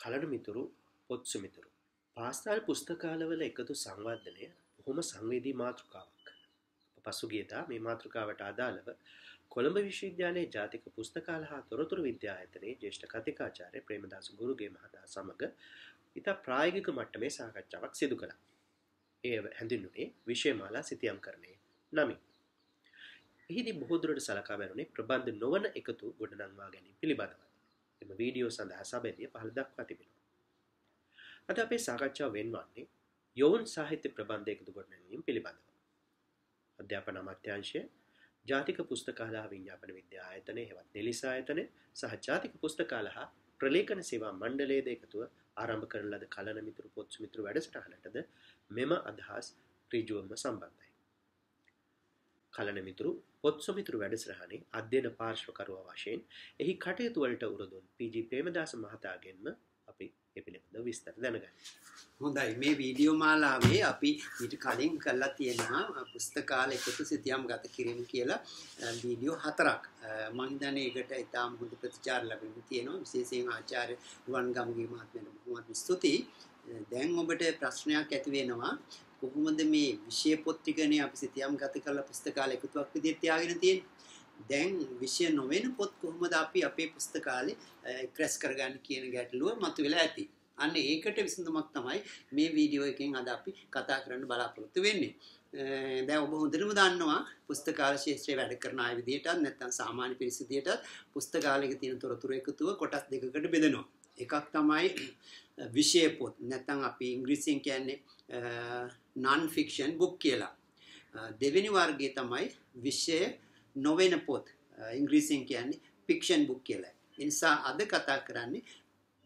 කලන මිතුරු පොත්සු මිතුරු. පාස්ථාල් පුස්තකාලවල එකතු සංවර්ධනය බොහොම සංවේදී මාතෘකාවක්. පසුගේතා මේ මාතෘකාවට අදාළව කොළඹ විශ්වවිද්‍යාලයේ ජාතික පුස්තකාල හා තොරතුරු විද්‍යා ඇතනේ ජේෂ්ඨ කතිකාචාරය ප්‍රේමදාස ගුරුගේ මහතා සමඟ ඉතා ප්‍රායගික මට්ටමේ සාකච්ඡාවක් සිදු කළ. ඒ හැඳින්නුනේ විෂයමාලා සිතියම් කරණය නමින්. එහිදි බොහෝදුරට සලකා බැරුණේ ප්‍රබන්ධ නොවන එකතු ගොඩනංවා ගැනීම පිළිබඳව. එම වීඩියෝ සඳහා සබැදිය පහළ දක්වා තිබෙනවා. අද අපේ සාකච්ඡාව වෙන්වන්නේ යොවුන් සාහිත්‍ය ප්‍රබන්ධයකතු ගොඩනැනීම පිළිබඳව. අධ්‍යාපන අමාත්‍යංශය ජාතික පුස්තකාලා විඤ්ඥාපන විද්‍යා ආයතනය හෙවත් නිලිසා ආයතනය සහ ජාතික පුස්තකාල හා ප්‍රලේඛන සේවා මණ්ඩලයේද එකතුව ආරම්භ කරන ලද කලන මිතුරු පොත්සු මිතුරු වැඩසටහනටද මෙම අදහස් ත්‍රීජුවම සම්බන්ධයි. කලන මිතුරු පොත්සොමිතුරු වැඩසරහනේ අධ්‍යයන පාර්ශ්වකරුව වශයෙන් එහි කටයුතුවලට උරදුන් පජ ප්‍රේමදාස මහතාගෙන්ම අපි එපිළිබඳ විස්තර දැනගන්න. හොඳයි. මේ වීඩියෝ මාලාවේ අපි ඊට කලින් කල්ලා තියෙනවා පුස්තකාල එකතු සිතියම් ගත කිරීම කියලා වීඩියෝ හතරක්. මහිතන ඒකට ඉතාම හොඳ ප්‍රතිචාර ලැබෙන තියෙනවා. විශේෂයෙන් ආචාර්ය රුවන් ගම්ගේ මහත්මයට බොහොමත් ස්තුතියි. දැන් ඔබට ප්‍රශ්නයක් ඇති වෙනවා. කොහොමද මේ විෂය පොත් ටිකනේ අපි සිතියම් ගත කරලා පුස්තකාල එකතුවක් විදිහට තියාගෙන තියෙන්නේ දැන් විෂය නොවන පොත් කොහොමද අපි අපේ පුස්තකාලේ ක්‍රැස් කරගන්න කියන ගැටලුව මතුවලා ඇති. අන්න ඒකට විසඳුමක් තමයි මේ වීඩියෝ එකෙන් අද අපි කතා කරන්න බලාපොරොත්තු වෙන්නේ. දැන් ඔබ හොඳටම දන්නවා පුස්තකාල ශාස්ත්‍රයේ වැඩ කරන අය විදිහටත් නැත්නම් සාමාන්‍ය පිරිස විදිහටත් පුස්තකාලයක තියෙන තොරතුරු එකතුව කොටස් දෙකකට බෙදෙනවා. එකක් තමයි විෂය පොත් නැත්නම් අපි ඉංග්‍රීසියෙන් කියන්නේ නන් ෆික්ෂන් බුක් කියලා. දෙවෙනි වර්ගය තමයි විෂය නොවෙන පොත් ඉංග්‍රීසියෙන් කියන්නේ ෆික්ෂන් බුක් කියලා. ඒ නිසා අද කතා කරන්නේ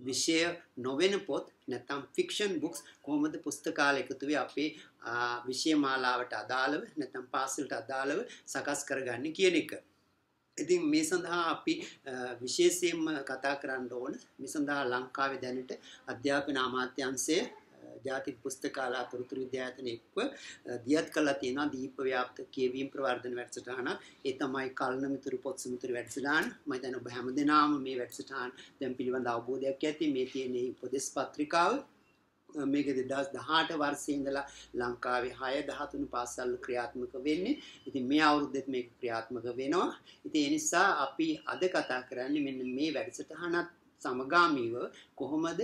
විෂය නොවෙන පොත් නැත්නම් ෆික්ෂන් බුක්ස් කොහොමද පුස්තකාල එකතුවේ අපේ විෂය මාලාවට අදාළව නැත්නම් පාසලට අදාළව සකස් කරගන්නේ කියන එක. ඉතින් මේ සඳහා අපි විශේෂයෙන්ම කතා කරන්න ඕන මේ සඳහා ලංකාවේ දැනට අධ්‍යාපන අමාත්‍යංශය ජාතික පුස්තකාලා තොරතුරු විද්‍යායතන එක්ව දියත් කළා තියෙනවා දීප ව්‍යාප්ත කියවීම ප්‍රවර්ධන වැඩසටහන. ඒ තමයි කල්න මිතුරු පොත් සමුතුරු වැඩසටහන. මම හිතන්නේ ඔබ හැමදෙනාම මේ වැඩසටහන දැන් පිළිබඳ අවබෝධයක් ඇති. මේ තියෙන උපදේශ පත්‍රිකාව මේක 2018 වර්ෂයේ ඉඳලා ලංකාවේ 6 13 පාසල් ක්‍රියාත්මක වෙන්නේ. ඉතින් මේ අවුරුද්දෙත් මේක ක්‍රියාත්මක වෙනවා. ඉතින් ඒ නිසා අපි අද කතා කරන්නේ මෙන්න මේ වැඩසටහනත් සමගාමීව කොහොමද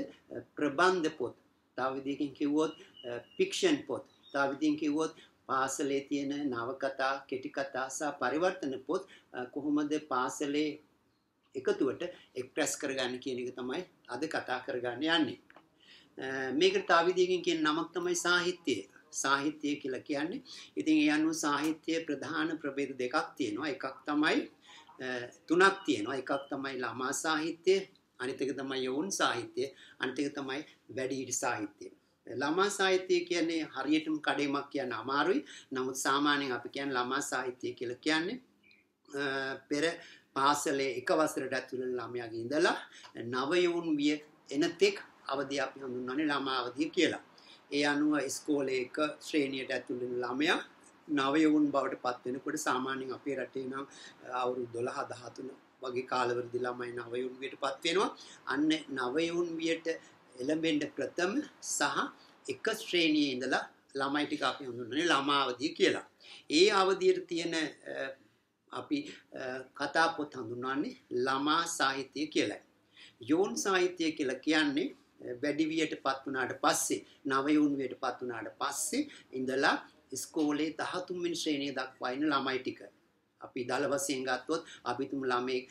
ප්‍රබන්ධ පොත් තව විදිහකින් කිව්වොත් ෆික්ෂන් පොත් තව විදිහකින් කිව්වොත් පාසලේ තියෙන නවකතා කෙටි කතා සහ පරිවර්තන පොත් කොහොමද පාසලේ එකතුවට එක්ස්ප්‍රෙස් කරගන්න කියන එක තමයි අද කතා කරගන්න යන්නේ මේකට තව විදිහකින් කියන නමක් තමයි සාහිත්‍යය. සාහිත්‍යය කියලා කියන්නේ ඉතින් ඒ අනුව සාහිත්‍යයේ ප්‍රධාන ප්‍රභේද දෙකක් තියෙනවා. එකක් තමයි තුනක් තියෙනවා. එකක් තමයි ළමා සාහිත්‍යය අනිත් එක තමයි යෝන් සාහිත්‍යය අනිත් එක තමයි වැඩිහිටි සාහිත්‍යය. ළමා සාහිත්‍යය කියන්නේ හරියටම කඩේමක් කියන්න අමාරුයි. නමුත් සාමාන්‍යයෙන් අපි කියන්නේ ළමා සාහිත්‍යය කියලා කියන්නේ පෙර පාසලේ එක වසරට ඇතුළත ළමයාගේ ඉඳලා නව යෝන් විය එනතෙක් අවධිය අපි හඳුන්වන්නේ ළමා අවධිය කියලා. ඒ අනුව ඉස්කෝලේ එක ශ්‍රේණියට ඇතුළු වෙන ළමයා නවයවුන් බවට පත් වෙනකොට සාමාන්‍යයෙන් අපේ රටේ නම් අවුරුදු 12 13 වගේ කාලවලදි ළමයි නවයුන් වියට පත් වෙනවා. අන්න නවයුන් වියට එළඹෙන්න ප්‍රථම සහ එක ශ්‍රේණියේ ඉඳලා ළමයි ටික අපි හඳුන්වන්නේ ළමා අවධිය කියලා. ඒ අවධියට තියෙන අපි කතා පොත් හඳුන්වන්නේ ළමා සාහිත්‍ය කියලායි. යෝන් සාහිත්‍ය කියලා කියන්නේ වැඩිවියට පත් වුණාට පස්සේ නවයුන් වියට පත් වුණාට පස්සේ ඉඳලා ඉස්කෝලේ 13 වෙනි ශ්‍රේණිය දක්වා ඉන්න ළමයි ටික අපි දල වශයෙන් ගත්තොත් අපි තුමු ළමෙක්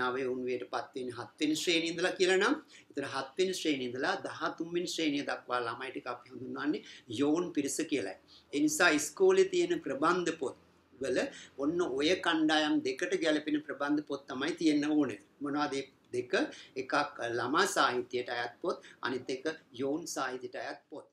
නවය උන්වයට පත් වෙන 7 වෙනි ශ්‍රේණිය ඉඳලා කියලා නම් ඒතර 7 වෙනි ශ්‍රේණිය ඉඳලා 13 වෙනි ශ්‍රේණිය දක්වා ළමයි ටික අපි හඳුන්වන්නේ යෝන් පිරිස කියලායි. ඒ නිසා ඉස්කෝලේ තියෙන ප්‍රබන්ධ පොත් වල ඔන්න ඔය කණ්ඩායම් දෙකට ගැලපෙන ප්‍රබන්ධ පොත් තමයි තියෙන්න ඕනේ. මොනවද දෙක එකක් ළමා සාහිත්‍යයට අයත් පොත් අනිත් එක යෝන් සාහිත්‍යයට අයත් පොත්.